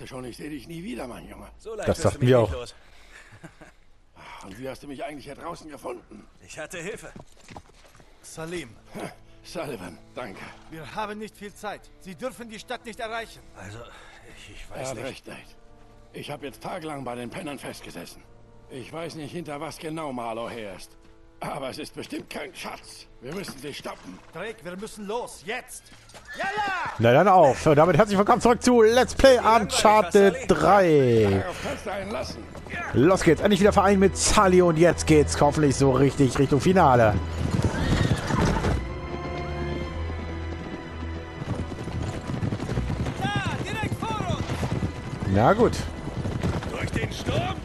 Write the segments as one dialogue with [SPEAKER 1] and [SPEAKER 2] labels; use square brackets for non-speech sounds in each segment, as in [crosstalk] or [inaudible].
[SPEAKER 1] dachte schon, ich sehe dich nie wieder, mein Junge.
[SPEAKER 2] So leicht
[SPEAKER 3] Das dachten
[SPEAKER 2] mich
[SPEAKER 3] wir
[SPEAKER 2] nicht
[SPEAKER 3] auch.
[SPEAKER 2] Los.
[SPEAKER 1] Und wie hast du mich eigentlich hier draußen gefunden?
[SPEAKER 2] Ich hatte Hilfe.
[SPEAKER 4] Salim,
[SPEAKER 1] Sullivan, danke.
[SPEAKER 4] wir haben nicht viel Zeit. Sie dürfen die Stadt nicht erreichen.
[SPEAKER 2] Also, ich, ich
[SPEAKER 1] Er
[SPEAKER 2] weiß
[SPEAKER 1] hat
[SPEAKER 2] nicht.
[SPEAKER 1] recht, Nate. Ich habe jetzt tagelang bei den Pennern festgesessen. Ich weiß nicht, hinter was genau Marlow her ist. Aber es ist bestimmt kein Schatz. Wir müssen sie stoppen.
[SPEAKER 4] Drake, wir müssen los. Jetzt. Ja, ja!
[SPEAKER 3] Na dann auf. Und damit herzlich willkommen zurück zu Let's Play Uncharted 3.
[SPEAKER 1] Darauf kannst du einen lassen.
[SPEAKER 3] Los geht's. Endlich wieder vereint mit Sully und jetzt geht's hoffentlich so richtig Richtung Finale. Na gut.
[SPEAKER 2] Durch den Sturm?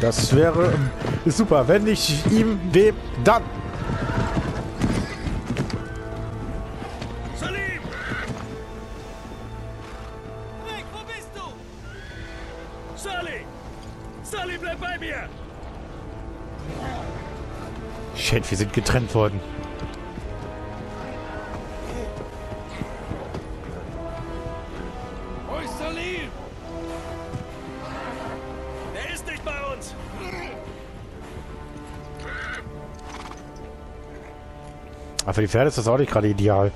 [SPEAKER 3] Das wäre ist super. Wenn nicht ihm, wem dann?
[SPEAKER 2] Salim!
[SPEAKER 4] Drake, wo bist du?
[SPEAKER 2] Sally! Sally, bleib bei mir!
[SPEAKER 3] Shit, wir sind getrennt worden. Aber für die Pferde ist das auch nicht gerade ideal.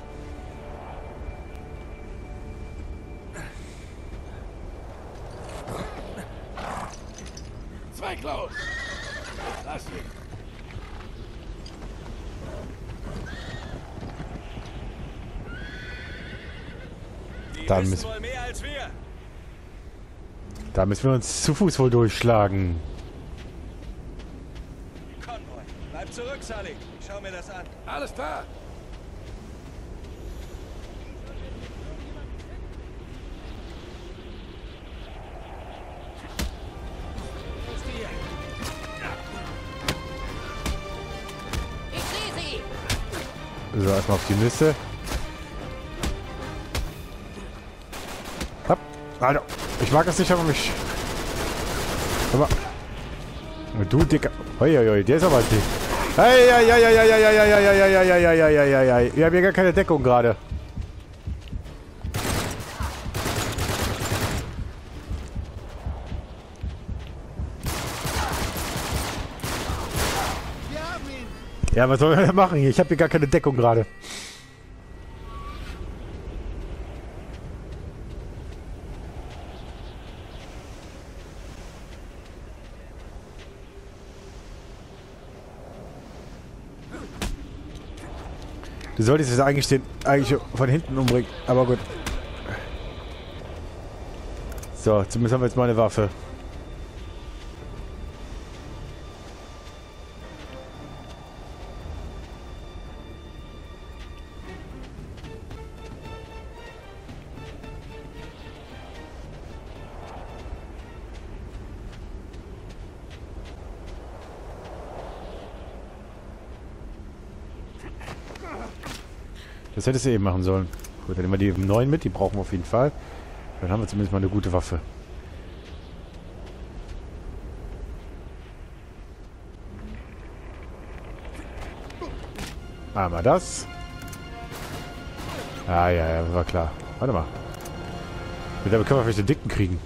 [SPEAKER 1] Zwei Klaus. Lass ihn.
[SPEAKER 2] Die
[SPEAKER 3] Dann müssen-
[SPEAKER 2] wohl mehr als wir.
[SPEAKER 3] Da müssen wir uns zu Fuß wohl durchschlagen.
[SPEAKER 2] Konvoi. Bleib zurück, Sally. Ich schau mir das an.
[SPEAKER 1] Alles klar.
[SPEAKER 3] So, erstmal auf die Nüsse. Hopp. Alter, ich mag das nicht, aber mich... Aber... Du, Dicker... Hoi, der ist aber dick. Hey, ja, ja, ja, ja, ja, ja, ja, ja, ja, ja, ja, ja, ja, ja, ja, ja, ja. Wir haben hier gar keine Deckung gerade. Ja, was sollen wir denn machen hier? Ich habe hier gar keine Deckung gerade. Du solltest es eigentlich den eigentlich von hinten umbringen, aber gut. So, zumindest haben wir jetzt mal eine Waffe. Das hättest du eben machen sollen. Gut, dann nehmen wir die neuen mit, die brauchen wir auf jeden Fall. Dann haben wir zumindest mal eine gute Waffe. Einmal das. Ah, ja, ja, war klar. Warte mal. Damit können wir vielleicht den Dicken kriegen.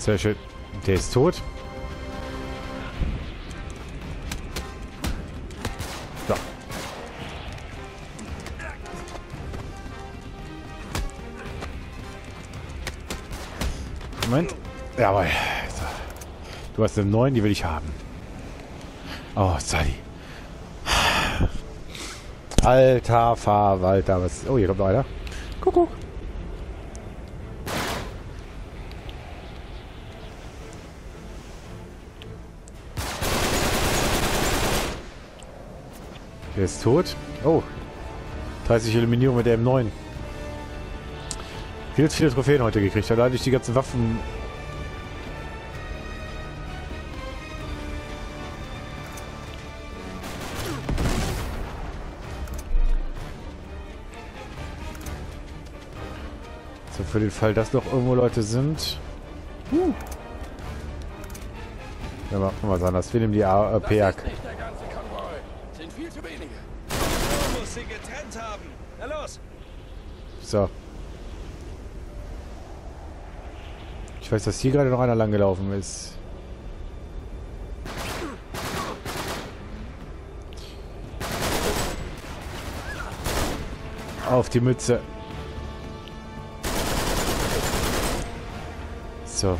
[SPEAKER 3] Sehr schön. Der ist tot. So. Moment. Jawohl. So. Du hast eine 9, die will ich haben. Oh, Sally. Alter Verwalter. Was? Oh, hier kommt einer. Kuckuck. Der ist tot. Oh. 30 Eliminierung mit der M9. Viel viele Trophäen heute gekriegt. Da Allein durch die ganzen Waffen. So, für den Fall, dass noch irgendwo Leute sind. Huh. Ja, machen wir was anders. Wir nehmen die A äh, PAK.
[SPEAKER 2] Musst sie getrennt haben. Na los.
[SPEAKER 3] So. Ich weiß, dass hier gerade noch einer lang gelaufen ist. Auf die Mütze. So.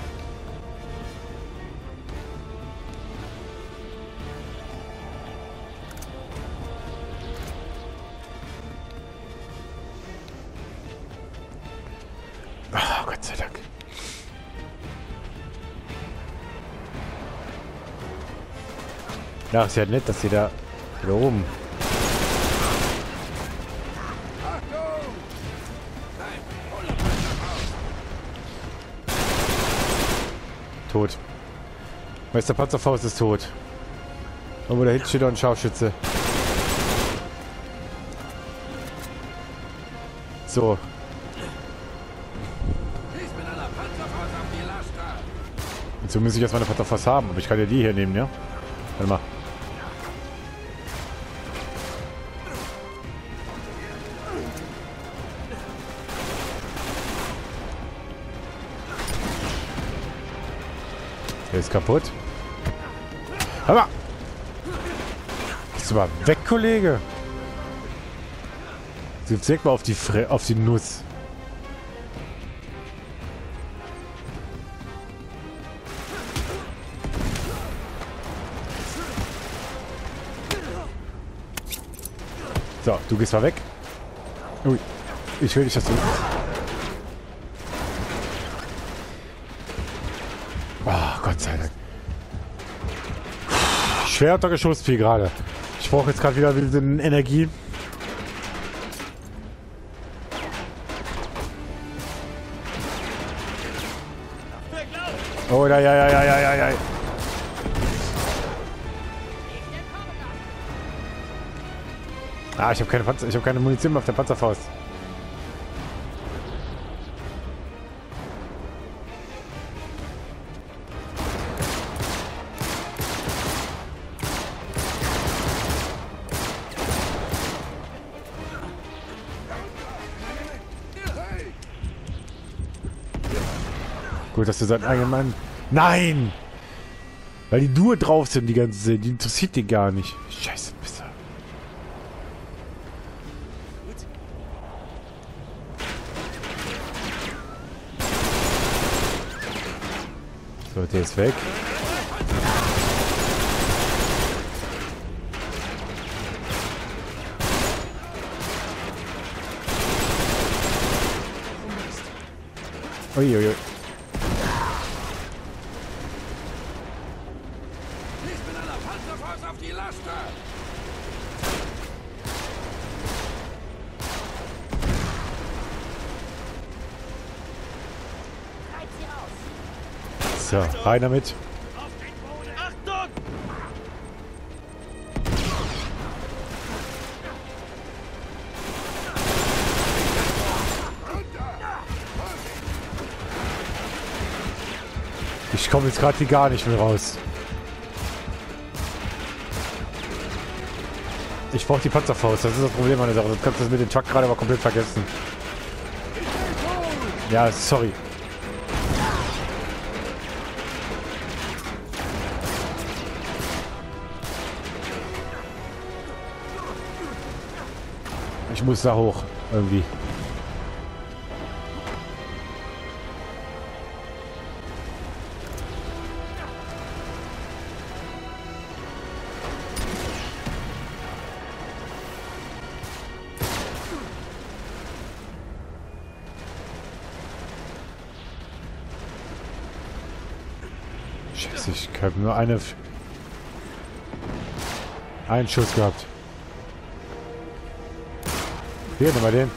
[SPEAKER 3] Ja, ist ja nett, dass sie da, da oben. Tot. Meister Panzerfaust ist tot. Aber da hinten steht ein Scharfschütze. So. Jetzt muss ich erstmal eine Panzerfaust haben. Aber ich kann ja die hier nehmen, ja? Warte mal. Ist kaputt. Hör mal! Bist du mal weg, Kollege? Jetzt leg mal auf die, Fre auf die Nuss. So, du gehst mal weg. Ui. Ich will nicht, dass du... Schwer unter Geschossvieh gerade. Ich brauche jetzt gerade wieder ein Energie. Oh, ja, ja, ja, ja, ja, ja, ja. Ah, ich habe keine Panzer, ich habe keine Munition mehr auf der Panzerfaust. Gut, dass du seinen eigenen Mann... Nein! Weil die nur drauf sind die ganze Zeit. Die interessiert die gar nicht. Scheiße, Pisser. So, der ist weg. Uiuiui.
[SPEAKER 1] Schieß mit einer Panzerfaust auf die Laster.
[SPEAKER 5] Raus.
[SPEAKER 3] So, rein damit.
[SPEAKER 2] Auf den Boden. Achtung!
[SPEAKER 3] Ich komme jetzt gerade hier gar nicht mehr raus. Ich brauche die Panzerfaust, das ist das Problem der Sache. Sonst kannst du das mit dem Truck gerade aber komplett vergessen. Ja, sorry. Ich muss da hoch, irgendwie. Scheiße, ich habe nur eine... F- Einen Schuss gehabt. Hier, nimm mal den.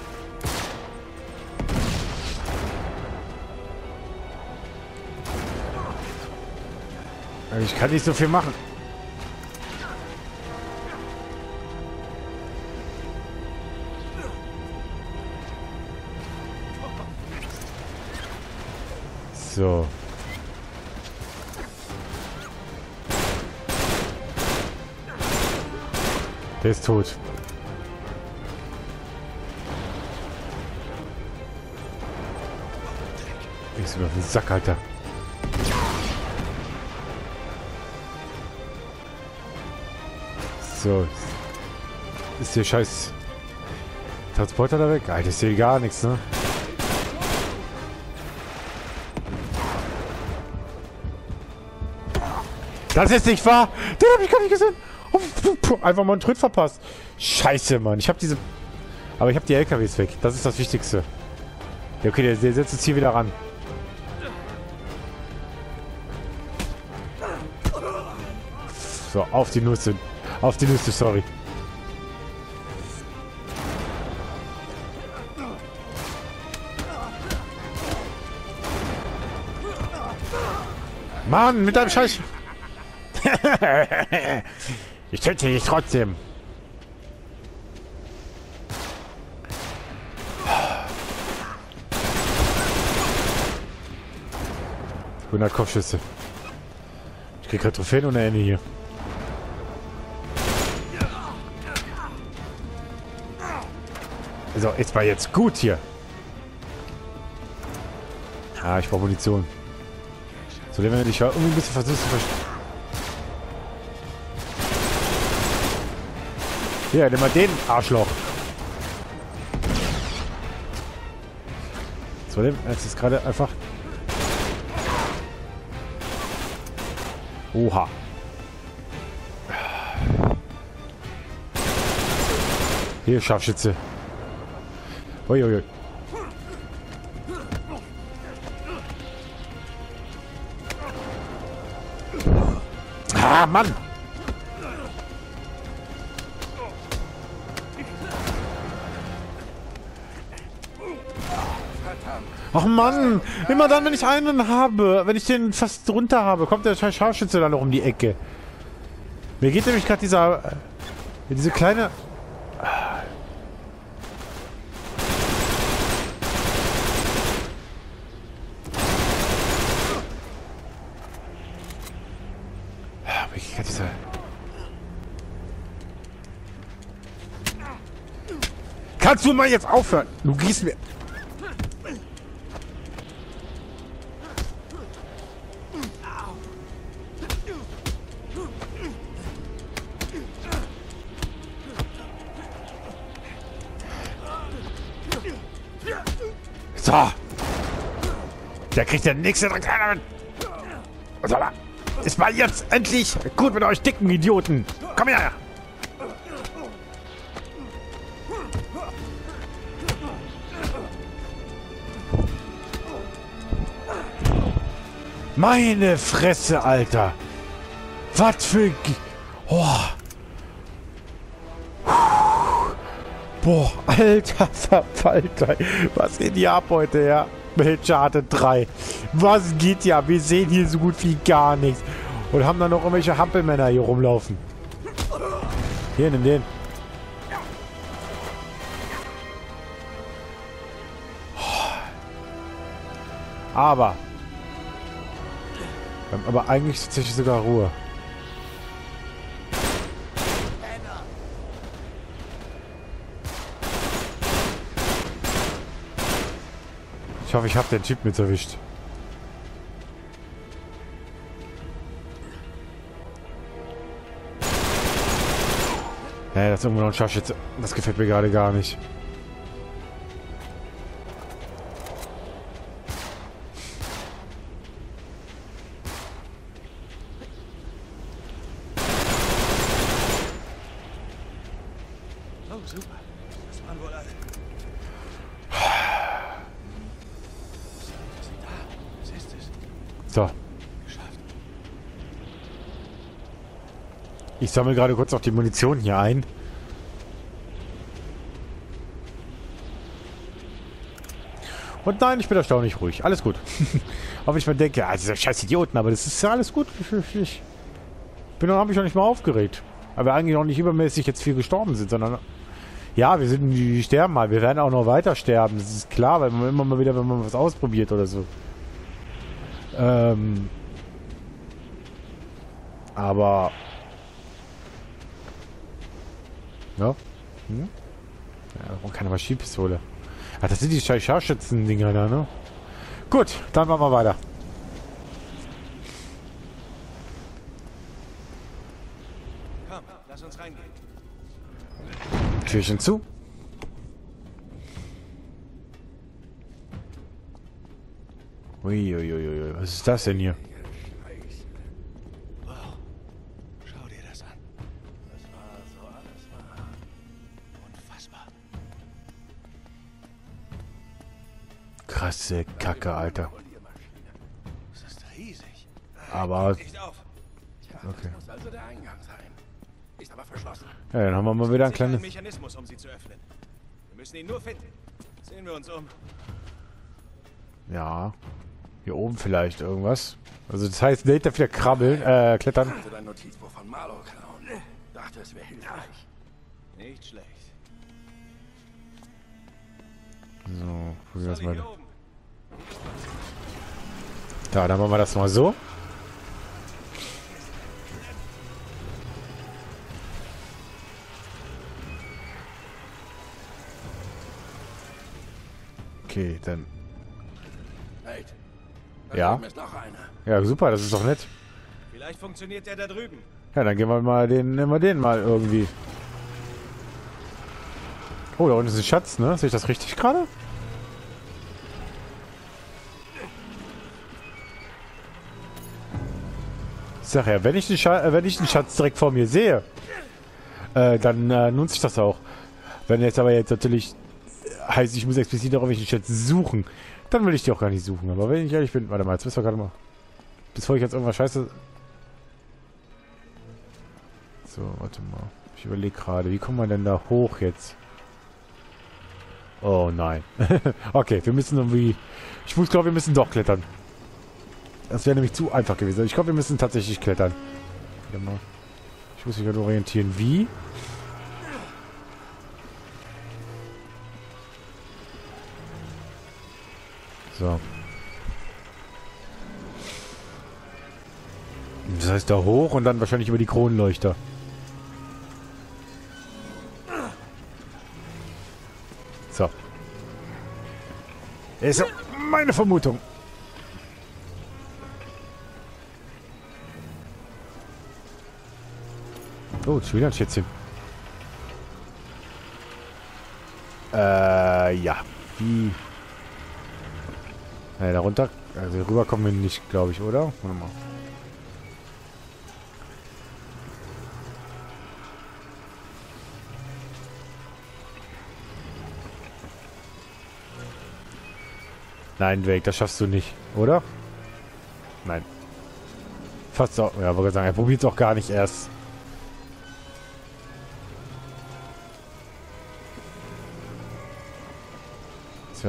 [SPEAKER 3] Ich kann nicht so viel machen. So. Der ist tot. Ich bin auf den Sack, Alter. So. Ist der scheiß Transporter da weg? Alter, ist hier gar nichts, ne? Das ist nicht wahr! Den hab ich gar nicht gesehen! Puh, einfach mal einen Tritt verpasst. Scheiße, Mann. Ich hab diese... Aber ich hab die LKWs weg. Das ist das Wichtigste. Ja, okay, der, der setzt jetzt hier wieder ran. So, auf die Nüsse. Auf die Nüsse, sorry. Mann, mit deinem Scheiß... [laughs] [laughs] ich töte dich trotzdem. Hundert Kopfschüsse. Ich krieg gerade Trophäen ohne Ende hier. So, ist mal jetzt gut hier. Ah, ich brauche Munition. So, werde ich irgendwie ein bisschen versuchen zu verstehen. Hier, nimm mal den Arschloch. So, dem, jetzt ist gerade einfach... Oha. Hier, Scharfschütze. Uiuiui. Ah, Mann! Ach Mann, immer dann, wenn ich einen habe, wenn ich den fast drunter habe, kommt der Scharfschütze dann noch um die Ecke. Mir geht nämlich gerade dieser, äh, diese kleine... Ah, Mir geht grad dieser... Kannst du mal jetzt aufhören? Du gehst mir... So. Der kriegt der nächste dran. So, ist mal jetzt endlich gut mit euch dicken Idioten. Komm her. Meine Fresse, Alter. Was für... G Boah, alter Verfalter. Was geht hier ab heute, ja? Uncharted 3. Was geht ja? Wir sehen hier so gut wie gar nichts. Und haben dann noch irgendwelche Hampelmänner hier rumlaufen. Hier, nimm den. Aber. Aber eigentlich tatsächlich sogar Ruhe. Ich hoffe, ich habe den Typ mit erwischt. Hey, das ist irgendwo noch ein Scharfschütze. Das gefällt mir gerade gar nicht.
[SPEAKER 2] Oh, super. Das waren wohl alle. Wir sind da. Was ist es?
[SPEAKER 3] So.
[SPEAKER 2] Geschafft.
[SPEAKER 3] Ich sammle gerade kurz noch die Munition hier ein. Und nein, ich bin erstaunlich ruhig. Alles gut. [laughs] Auch wenn ich mir denke, ja, diese scheiß Idioten, aber das ist ja alles gut. Ich, bin habe mich noch nicht mal aufgeregt. Aber wir eigentlich auch nicht übermäßig jetzt viel gestorben sind, sondern ja, wir sind, die sterben mal. Wir werden auch noch weiter sterben. Das ist klar, weil man immer mal wieder, wenn man was ausprobiert oder so. Ähm, aber ja, hm? ja warum keine Maschinenpistole? Ach, das sind die Scharfschützen-Dinger da, ne? Gut, dann machen wir weiter.
[SPEAKER 4] Komm, lass uns reingehen.
[SPEAKER 3] Türchen zu. Uiuiui, was ist das denn hier? Kacke, Alter.
[SPEAKER 4] Das ist riesig.
[SPEAKER 3] Aber, Okay.
[SPEAKER 1] also
[SPEAKER 3] ja, dann haben wir mal wieder ein kleines...
[SPEAKER 4] Mechanismus, um sie zu öffnen. Wir müssen ihn nur finden. Sehen wir uns um.
[SPEAKER 3] Ja. Hier oben vielleicht irgendwas. Also das heißt, Nate darf wieder krabbeln, äh, klettern.
[SPEAKER 1] Also dein Notizbuch von Marlow klauen. Dachte, es wäre hilfreich.
[SPEAKER 4] Nicht schlecht.
[SPEAKER 3] So, probieren wir
[SPEAKER 4] Soll
[SPEAKER 3] mal. Da, dann machen wir das mal so. Okay, dann.
[SPEAKER 1] Da
[SPEAKER 3] Ja? Ja, super, das ist doch nett.
[SPEAKER 4] Vielleicht funktioniert der da drüben.
[SPEAKER 3] Ja, dann gehen wir mal den, nehmen wir den mal irgendwie. Oh, da unten ist ein Schatz, ne? Sehe ich das richtig gerade? Sag ja, wenn ich den, Scha äh, wenn ich den Schatz direkt vor mir sehe, äh, dann äh, nutze ich das auch. Wenn jetzt aber jetzt natürlich heißt, ich muss explizit darauf welchen Schatz suchen, dann will ich die auch gar nicht suchen. Aber wenn ich ehrlich bin, warte mal, jetzt müssen wir gerade mal. Bevor ich jetzt irgendwas scheiße so, warte mal. Ich überlege gerade, wie kommt man denn da hoch jetzt? Oh nein. [laughs] okay, wir müssen irgendwie... Ich muss glaube, wir müssen doch klettern. Das wäre nämlich zu einfach gewesen. Ich glaube, wir müssen tatsächlich klettern. Mal. Ich muss mich gerade orientieren. Wie? So. Das heißt da hoch und dann wahrscheinlich über die Kronleuchter. So. Ist meine Vermutung. Oh, schon wieder ein Schätzchen. Äh, ja. Wie? Äh, darunter. Also rüber kommen wir nicht, glaube ich, oder? Warte mal. Nein, Drake, das schaffst du nicht, oder? Nein. Fast auch. Ja, wollte sagen, er probiert es auch gar nicht erst.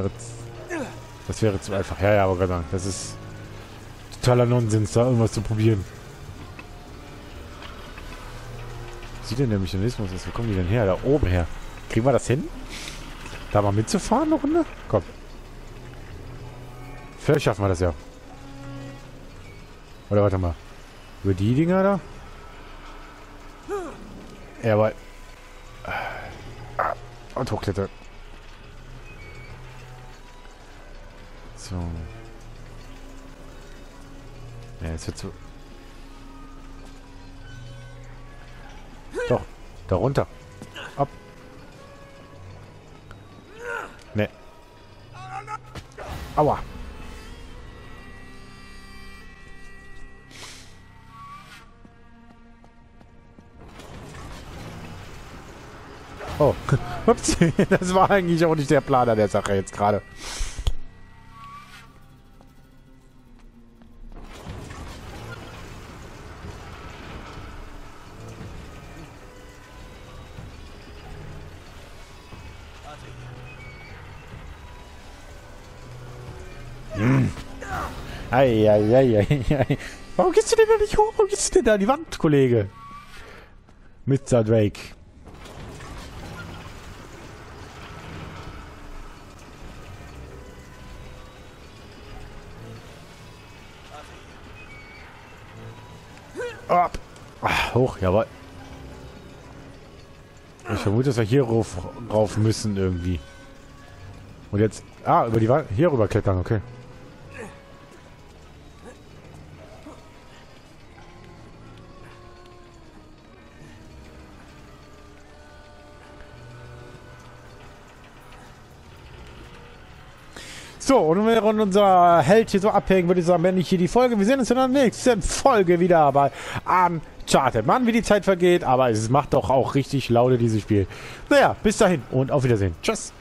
[SPEAKER 3] Das wäre. Das wäre zu einfach. Ja, ja, aber sagen, das ist totaler Nonsens, da irgendwas zu probieren. Sieht denn der Mechanismus aus? Wo kommen die denn her? Da oben her. Kriegen wir das hin? Da mal mitzufahren eine Runde? Komm. Vielleicht schaffen wir das ja. Oder warte mal. Über die Dinger da? Ja, aber... Ah, Und hochklettern. So. Ja, jetzt wird so... Doch, da runter. Ab. Ne. Aua. Oh, [laughs] ups, das war eigentlich auch nicht der Planer der Sache jetzt gerade. Eieieiei. Warum gehst du denn da nicht hoch? Warum gehst du denn da an die Wand, Kollege? Mr. Drake. Ab. Ah, hoch, jawohl. Ich vermute, dass wir hier rauf, rauf müssen irgendwie. Und jetzt... Ah, über die Wand... Hier rüber klettern, okay. Und während unser Held hier so abhängt, würde ich sagen, beende ich hier die Folge. Wir sehen uns in der nächsten Folge wieder bei Uncharted. Mann, wie die Zeit vergeht, aber es macht doch auch richtig Laune, dieses Spiel. Naja, bis dahin und auf Wiedersehen. Tschüss.